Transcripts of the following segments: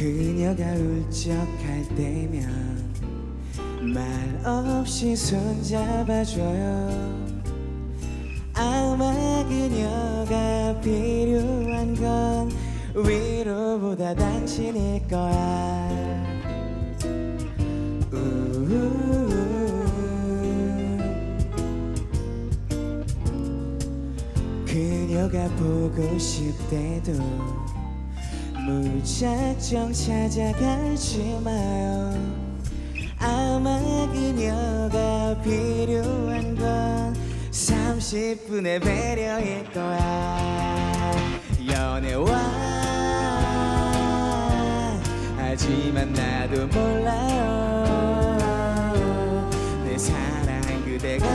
그녀가 울적할 때면 말 없이 손잡아줘요 아마 그녀가 필요한 건 위로보다 당신일 거야. 그녀가 보고 싶대도 무작정 찾아가지 마요. 아마 그녀가 필요한 건 30분의 배려일 거야. 연애와. 하지만 나도 몰라요. 내 사랑 그대가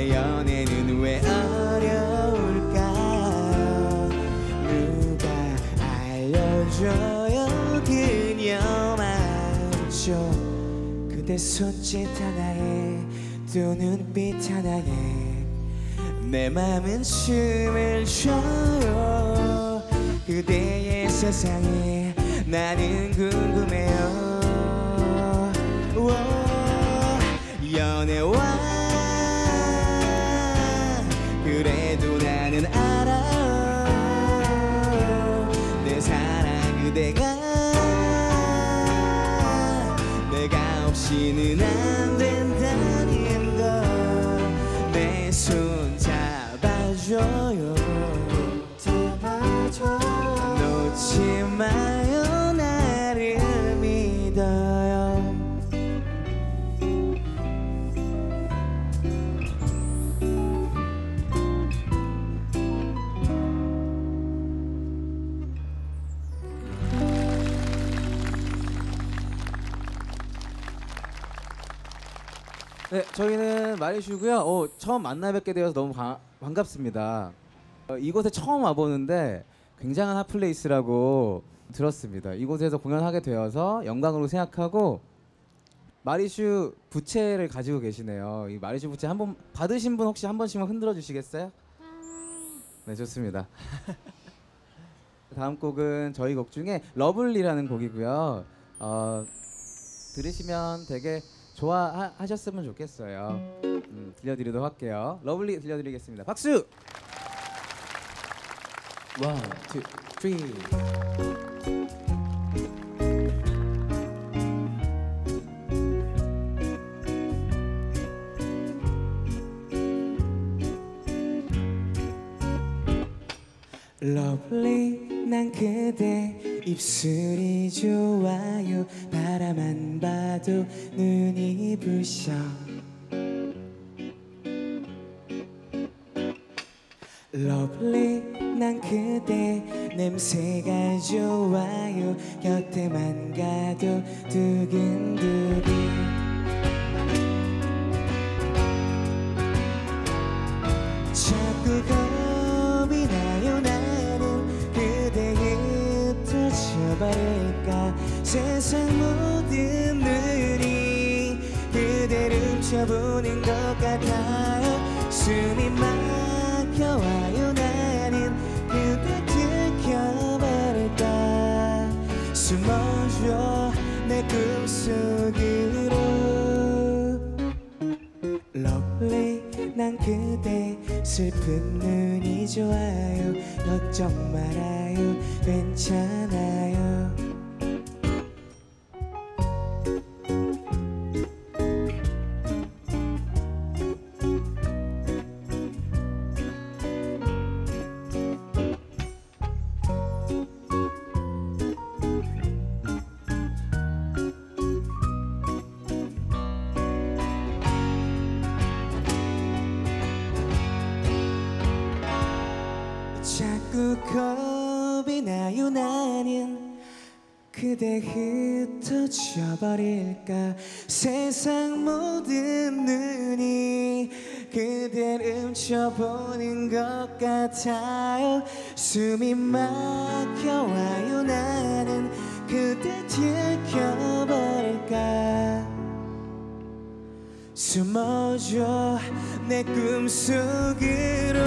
내 연애는 왜 어려울까요 누가 알려줘요? 그녀만 좀 그대 손짓 하나에 또 눈빛 하나에 내 맘은 춤을 춰요. 그대의 세상에 나는 궁금해요. 워, 연애와 그래도 나는 알아요 내 사랑 그대가 내가 없이는 안된 네, 저희는 마리슈고요. 어, 처음 만나 뵙게 되어서 너무 바- 반갑습니다. 어, 이곳에 처음 와보는데 굉장한 핫플레이스라고 들었습니다. 이곳에서 공연하게 되어서 영광으로 생각하고 마리슈 부채를 가지고 계시네요. 이 마리슈 부채 한 번 받으신 분 혹시 한 번씩만 흔들어 주시겠어요? 네, 좋습니다. 다음 곡은 저희 곡 중에 Lovely라는 곡이고요. 어, 들으시면 되게 좋아하셨으면 좋겠어요. 음, 들려드리도록 할게요. Lovely 들려드리겠습니다. 박수! one, two, three. lovely 난 그대 입술이 좋아요. 바라만 봐도 눈이 부셔. Lovely 난 그대 냄새가 좋아요. 곁에만 가도 두근두근 세상 모든 눈이 그대를 훔쳐보는 것 같아요. 숨이 막혀와요. 나는 그대 들켜버릴까? 숨어줘 내 꿈속으로. Lovely 난 그대 슬픈 눈이 좋아요. 걱정 말아요? 괜찮아 버릴까? 세상 모든 눈이 그댈 훔쳐보는 것 같아요. 숨이 막혀와요. 나는 그대 들켜버릴까? 숨어줘. 내 꿈속으로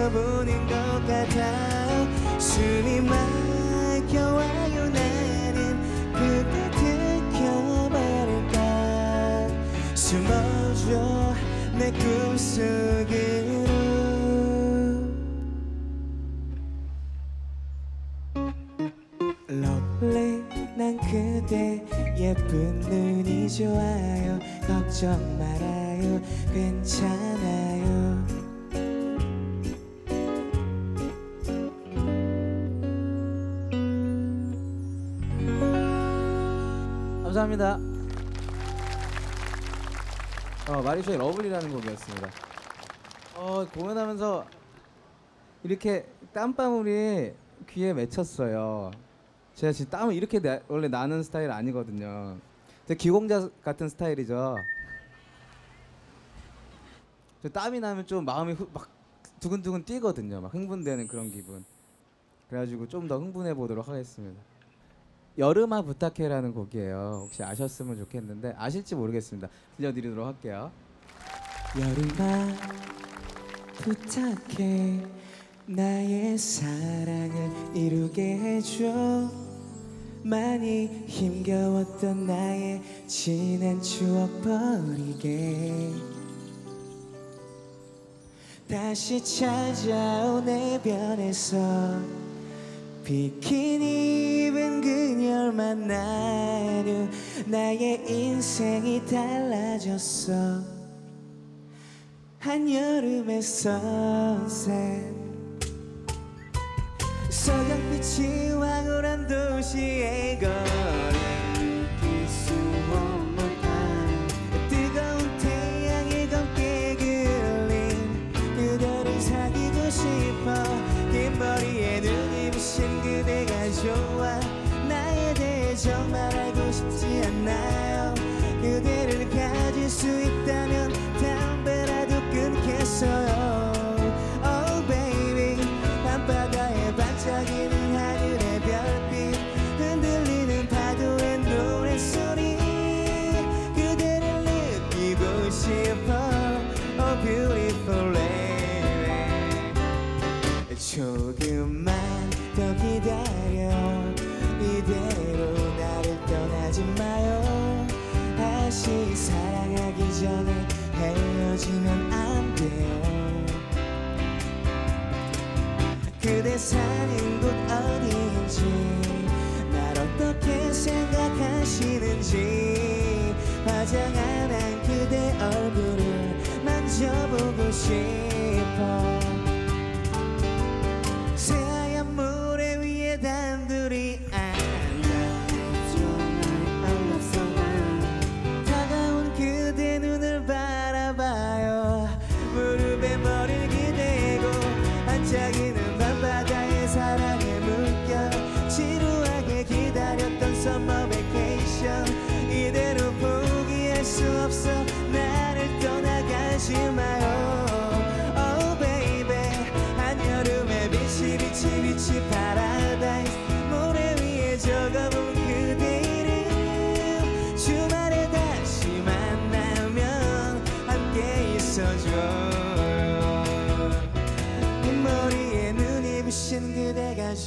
훔쳐보는 것 같아요 숨이 막혀와요 나는 그대 들켜버릴까. 숨어줘 내 꿈속으로. Lovely 난 그대 예쁜 눈이 좋아요. 걱정 말아요 괜찮아요 감사합니다. 어, 마리슈의 Lovely라는 곡이었습니다. 어, 공연하면서 이렇게 땀방울이 귀에 맺혔어요. 제가 지금 땀을 이렇게 나, 원래 나는 스타일 아니거든요. 근데 기공자 같은 스타일이죠. 저 땀이 나면 좀 마음이 후, 막 두근두근 뛰거든요. 막 흥분되는 그런 기분. 그래가지고 좀 더 흥분해 보도록 하겠습니다. 여름아 부탁해라는 곡이에요. 혹시 아셨으면 좋겠는데 아실지 모르겠습니다. 들려드리도록 할게요. 여름아 부탁해 나의 사랑을 이루게 해줘 많이 힘겨웠던 나의 지난 추억 버리게 다시 찾아온 해변에서 비키니 입은 그녀를 만나려 나의 인생이 달라졌어. 한여름의 선셋. 서강빛이 황홀한 도시에 걸린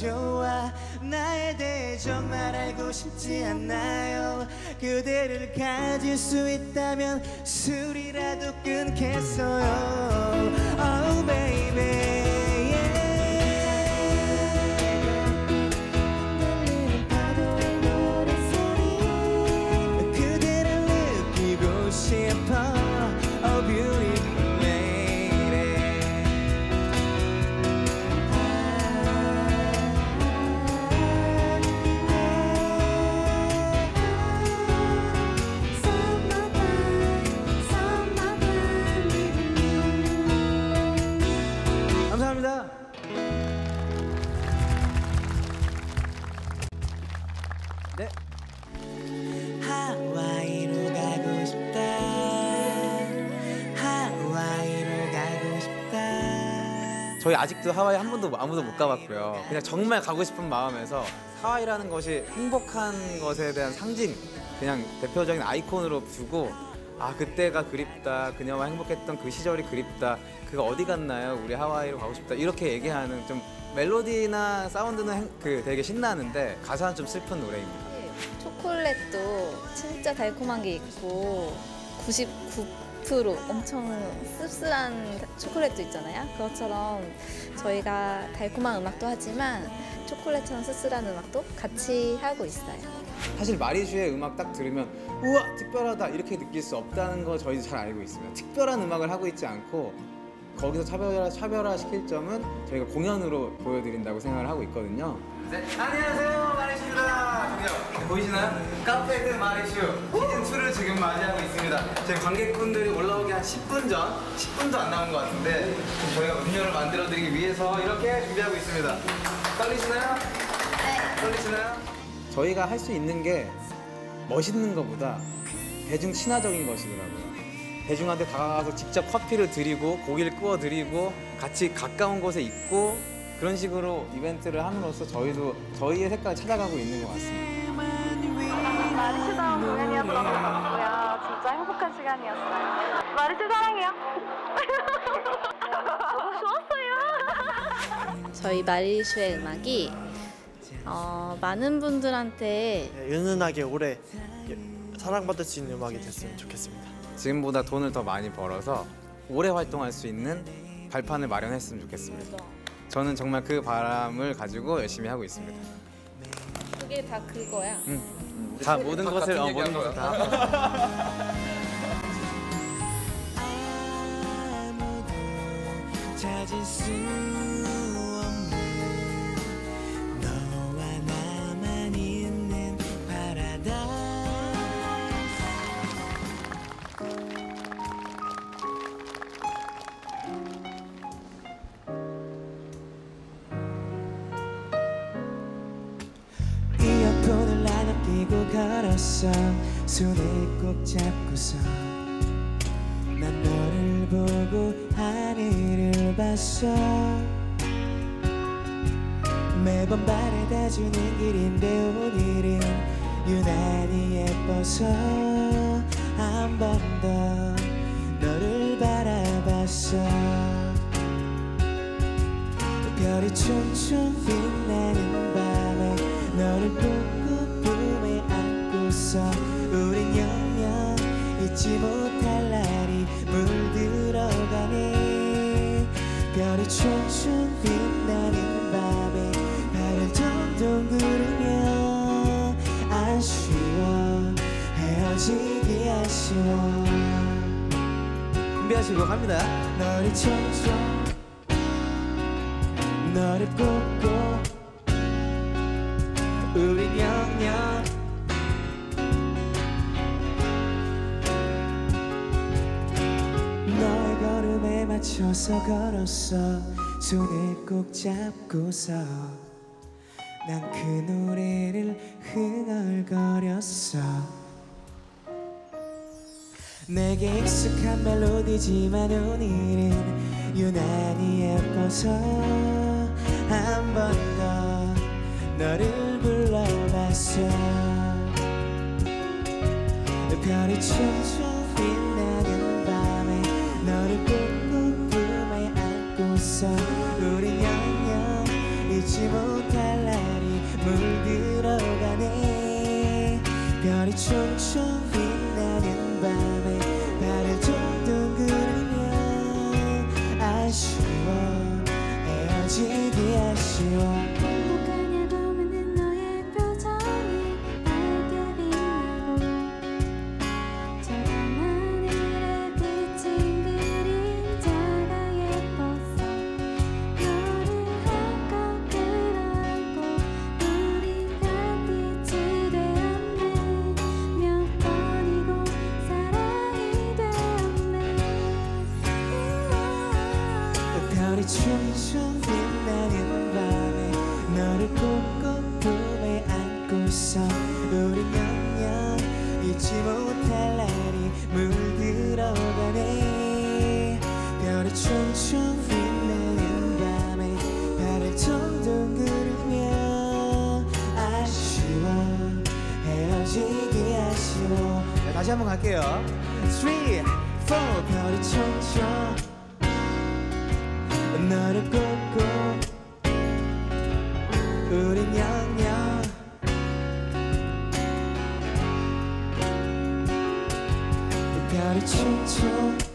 좋아 나에 대해 정말 알고 싶지 않나요? 그대를 가질 수 있다면 술이라도 끊겠어요. Oh 아직도 하와이 한 번도 아무도 못 가봤고요. 그냥 정말 가고 싶은 마음에서 하와이라는 것이 행복한 것에 대한 상징, 그냥 대표적인 아이콘으로 두고 아 그때가 그립다, 그녀와 행복했던 그 시절이 그립다, 그가 어디 갔나요? 우리 하와이로 가고 싶다 이렇게 얘기하는 좀 멜로디나 사운드는 행- 그 되게 신나는데 가사는 좀 슬픈 노래입니다. 초콜릿도 진짜 달콤한 게 있고 99% 엄청 씁쓸한 초콜릿도 있잖아요. 그것처럼 저희가 달콤한 음악도 하지만 초콜릿처럼 씁쓸한 음악도 같이 하고 있어요. 사실 마리슈의 음악 딱 들으면 우와 특별하다 이렇게 느낄 수 없다는 거 저희도 잘 알고 있습니다. 특별한 음악을 하고 있지 않고 거기서 차별화 차별화 시킬 점은 저희가 공연으로 보여드린다고 생각을 하고 있거든요. 네, 안녕하세요 마리슈입니다. 저기요 보이시나요? 카페 드 마리슈 시즌 2를 지금 맞이하고 있습니다. 저희 관객분들이 올라오기 한 10분 전, 10분도 안 남은 것 같은데 저희가 음료를 만들어 드리기 위해서 이렇게 준비하고 있습니다. 떨리시나요? 네. 떨리시나요? 저희가 할 수 있는 게 멋있는 것보다 대중 친화적인 것이더라고요. 대중한테 다가가서 직접 커피를 드리고 고기를 구워 드리고 같이 가까운 곳에 있고 그런 식으로 이벤트를 함으로써 저희도 저희의 색깔을 찾아가고 있는 것 같습니다. 마리슈다운 공연이었던 것 같고요. 진짜 행복한 시간이었어요. 마리슈 사랑해요. 너무 좋았어요. 저희 마리슈의 음악이 어, 많은 분들한테 네, 은은하게 오래 사랑받을 수 있는 음악이 됐으면 좋겠습니다. 지금보다 돈을 더 많이 벌어서 오래 활동할 수 있는 발판을 마련했으면 좋겠습니다. 저는 정말 그 바람을 가지고 열심히 하고 있습니다. 그게 다 그거야. 다 모든 것을 어, 모든 것을 다 찾을 수 걸었어. 손을 꼭 잡고서 난 너를 보고 하늘을 봤어. 매번 바래다 주는 길인데 오늘은 유난히 예뻐서 한 번 더 너를 바라봤어. 별이 춤춤 빛나는 잊지 못할 날이 물들어가네. 별이 춤춤 빛나는 밤에 발을 동동 구르며 아쉬워 헤어지기 아쉬워. 준비하시고 갑니다. 너를 춤춰 너를 꼽고 우린 영영 맞춰서 걸었어. 손을 꼭 잡고서 난 그 노래를 흥얼거렸어. 내게 익숙한 멜로디지만 오늘은 유난히 예뻐서 한 번 더 너를 불러봤어. 별이 춤춰 안고서 우린 영영 잊지 못할 날이 물들어가네. 별이 춤춰 다시 한번 갈게요. 3, 4 별이 천천. 너를 꽂고 우린 영영 별이 천천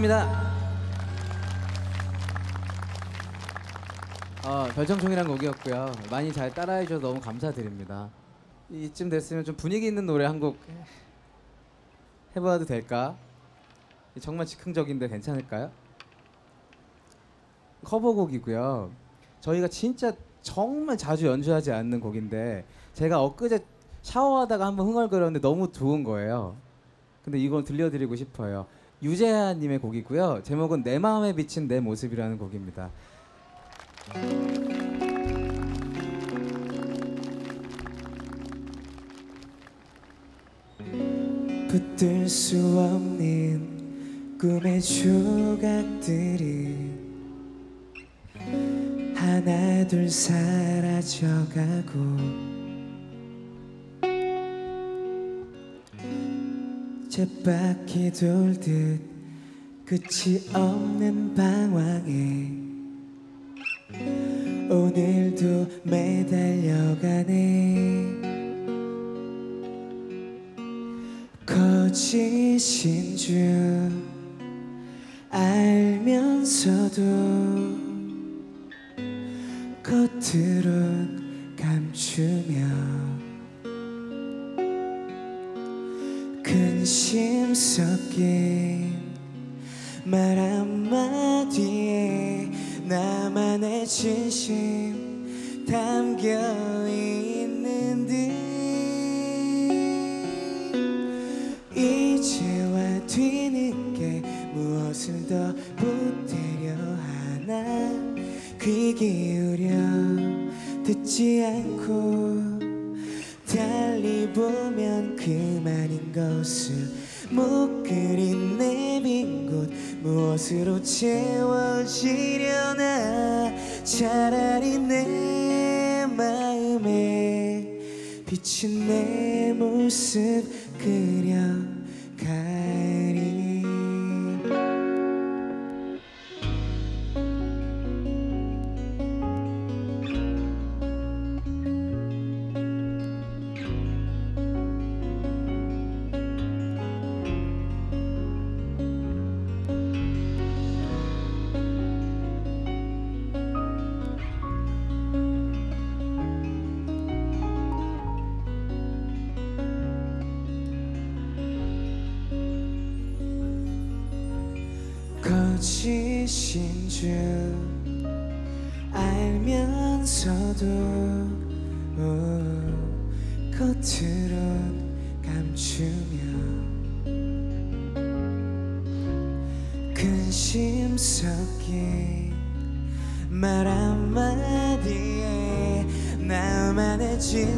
감사합니다. 어, 별정총이란 곡이었고요. 많이 잘 따라해 주셔서 너무 감사드립니다. 이쯤 됐으면 좀 분위기 있는 노래 한 곡 해봐도 될까? 정말 즉흥적인데 괜찮을까요? 커버곡이고요. 저희가 진짜 정말 자주 연주하지 않는 곡인데 제가 엊그제 샤워하다가 한번 흥얼거렸는데 너무 좋은 거예요. 근데 이건 들려드리고 싶어요. 유재하님의 곡이고요. 제목은 내 마음에 비친 내 모습이라는 곡입니다. 붙들 수 없는 꿈의 조각들이 하나 둘 사라져가고 쳇바퀴 돌듯 끝이 없는 방황에 오늘도 매달려가네. 거짓인 줄 알면서도 겉으론 감추며 근심 섞인 말 한마디에 나만의 진심 담겨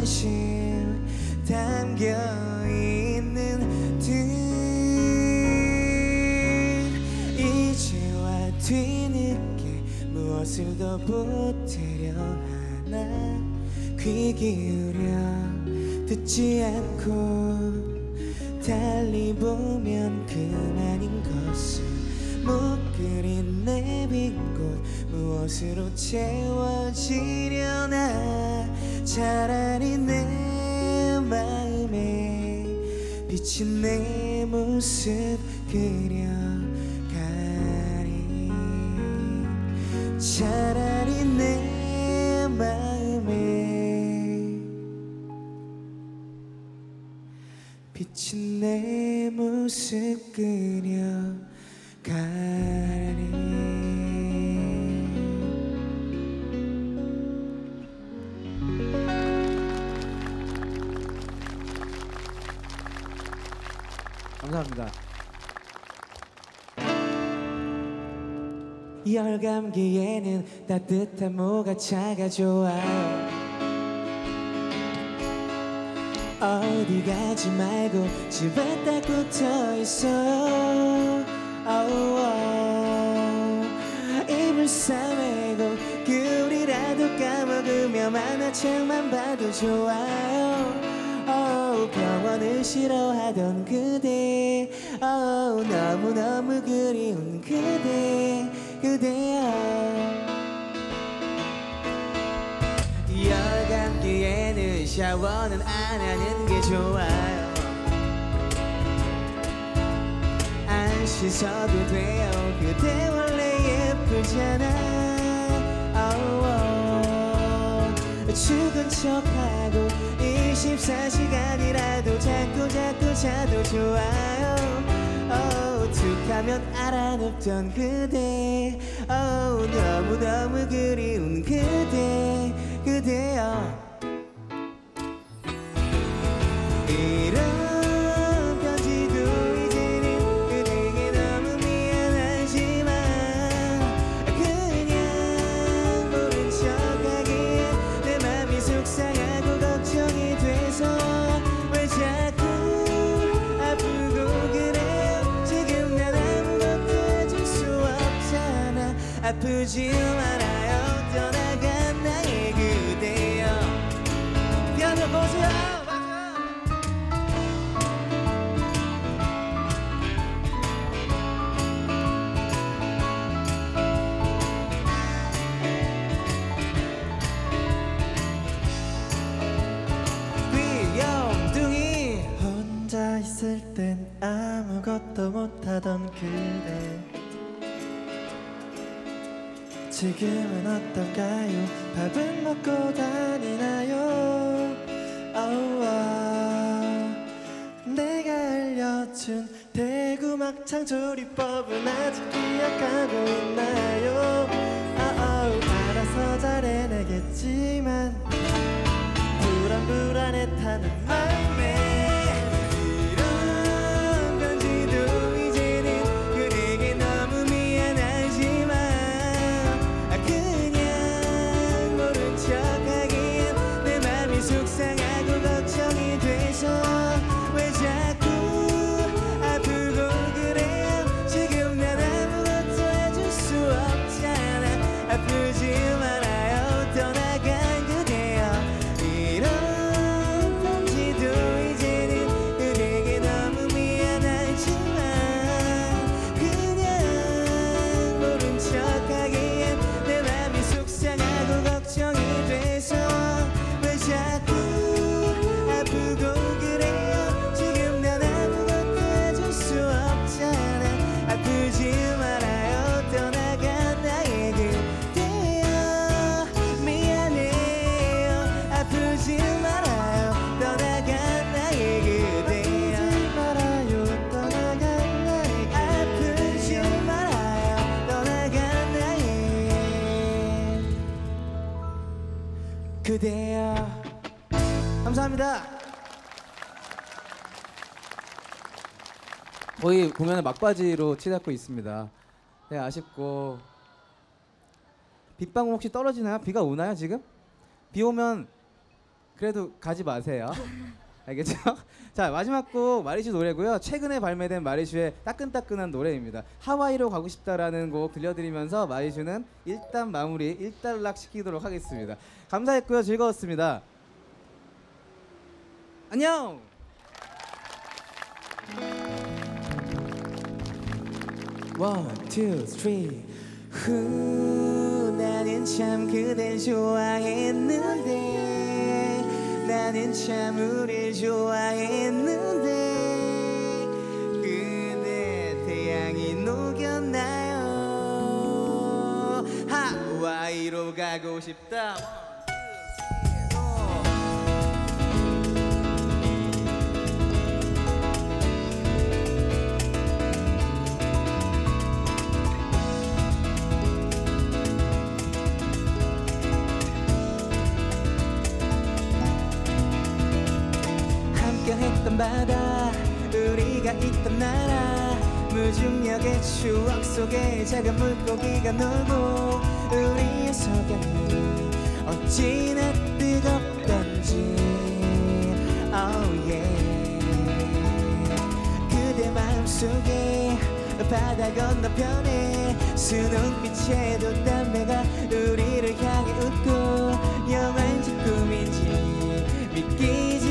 진심 담겨 있는 듯 이제와 뒤늦게 무엇을 더 보태려 하나. 귀 기울여 듣지 않고 달리 보면 그만인 것을 못 그린 내 빈 곳 무엇으로 채워지려나 차라리 내 마음에 비친 내 모습 그려가리. 차라리 내 마음에 비친 내 모습 그려가리 감사합니다. 열 감기에는 따뜻한 모가 차가 좋아요 어디 가지 말고 집에 딱 붙어 있어 oh, oh. 입을 싸매고 귤이라도 까먹으며 만화책만 봐도 좋아요 oh, 병원을 싫어하던 그대 oh, 너무너무 그리운 그대 그대여. 여감기에는 샤워는 안 하는 게 좋아요. 안 씻어도 돼요. 그대 원래 예쁘잖아. 아우 죽은 척하고 24시간이라도 자꾸 자꾸 자도 좋아 툭하면 알아눕던 그대. 어, 너무너무 그리운 그대 그대여 아프지 지금은 어떤가요? 밥은 먹고 다니나요? 아우아 내가 알려준 대구 막창 조리법은 아직 기억하고 거의 공연을 막바지로 치닫고 있습니다. 네, 아쉽고 빗방울 혹시 떨어지나요? 비가 오나요 지금? 비 오면 그래도 가지 마세요. 알겠죠? 자 마지막 곡 마리슈 노래고요. 최근에 발매된 마리슈의 따끈따끈한 노래입니다. 하와이로 가고 싶다라는 곡 들려드리면서 마리슈는 일단 마무리 일단락 시키도록 하겠습니다. 감사했고요. 즐거웠습니다. 안녕. One, two, three. 후, 나는 참 그댈 좋아했는데 나는 참 우릴 좋아했는데 그대 태양이 녹였나요 하와이로 가고 싶다 밤마다 우리가 있던 나라 무중력의 추억 속에 작은 물고기가 놀고 우리의 소견이 어찌나 뜨겁던지 oh yeah. 그대 마음속에 바다 건너편에 수능빛에도 담배가 우리를 향해 웃고 영원한 꿈인지 믿기지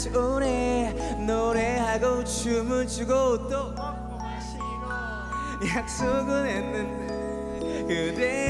다시 오네 노래하고 춤을 추고 또 어, 뭐 먹고 마시고 약속은 했는데 그대